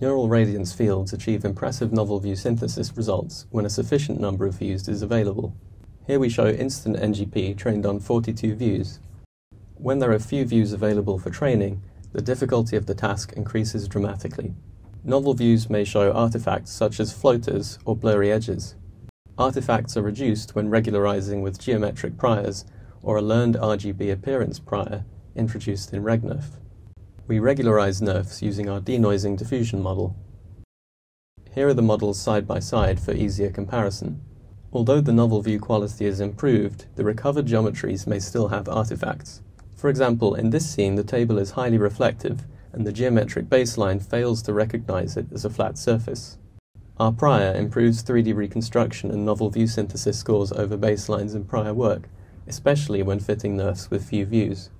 Neural radiance fields achieve impressive novel view synthesis results when a sufficient number of views is available. Here we show instant NGP trained on 42 views. When there are few views available for training, the difficulty of the task increases dramatically. Novel views may show artifacts such as floaters or blurry edges. Artifacts are reduced when regularizing with geometric priors or a learned RGB appearance prior introduced in RegNerf. We regularize NERFs using our denoising diffusion model. Here are the models side by side for easier comparison. Although the novel view quality is improved, the recovered geometries may still have artifacts. For example, in this scene the table is highly reflective and the geometric baseline fails to recognize it as a flat surface. Our prior improves 3D reconstruction and novel view synthesis scores over baselines in prior work, especially when fitting NERFs with few views.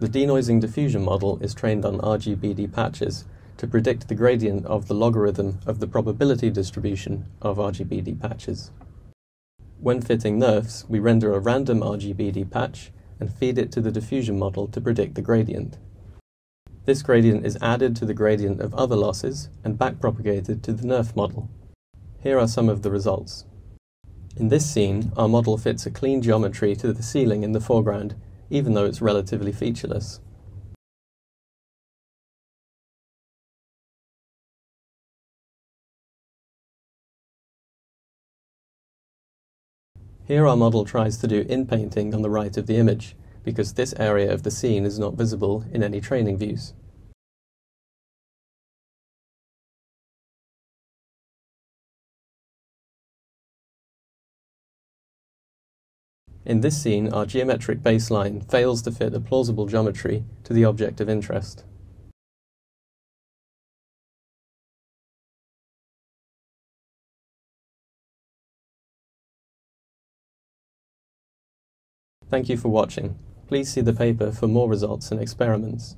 The denoising diffusion model is trained on RGBD patches to predict the gradient of the logarithm of the probability distribution of RGBD patches. When fitting NERFs, we render a random RGBD patch and feed it to the diffusion model to predict the gradient. This gradient is added to the gradient of other losses and backpropagated to the NERF model. Here are some of the results. In this scene, our model fits a clean geometry to the ceiling in the foreground, even though it's relatively featureless. Here our model tries to do inpainting on the right of the image, because this area of the scene is not visible in any training views. In this scene, our geometric baseline fails to fit a plausible geometry to the object of interest. Thank you for watching. Please see the paper for more results and experiments.